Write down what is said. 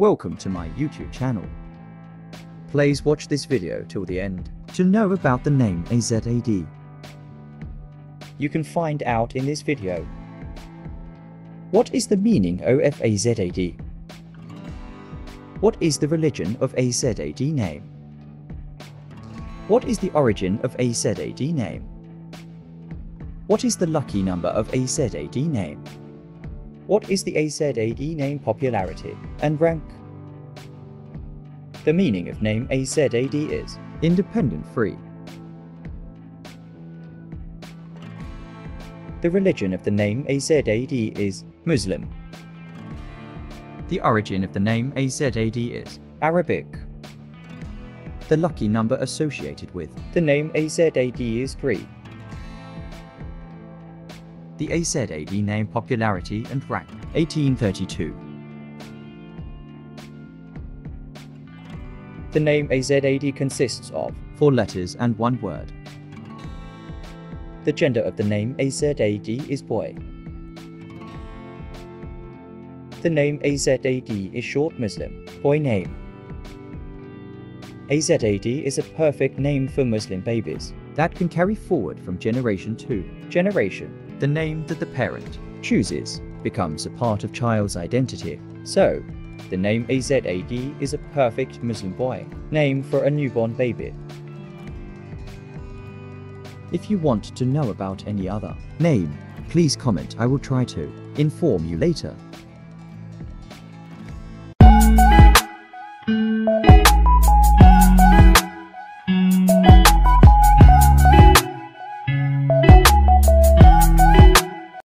Welcome to my YouTube channel. Please watch this video till the end to know about the name AZAD. You can find out in this video. What is the meaning of AZAD? What is the religion of AZAD name? What is the origin of AZAD name? What is the lucky number of AZAD name? What is the AZAD name popularity and rank? The meaning of name AZAD is independent free. The religion of the name AZAD is Muslim. The origin of the name AZAD is Arabic. The lucky number associated with the name AZAD is 3. The AZAD name popularity and rank 1832. The name AZAD consists of four letters and one word. The gender of the name AZAD is boy. The name AZAD is short Muslim, boy name. AZAD is a perfect name for Muslim babies that can carry forward from generation to generation. The name that the parent chooses becomes a part of child's identity. So, the name AZAD is a perfect Muslim boy name for a newborn baby. If you want to know about any other name, please comment I will try to inform you later.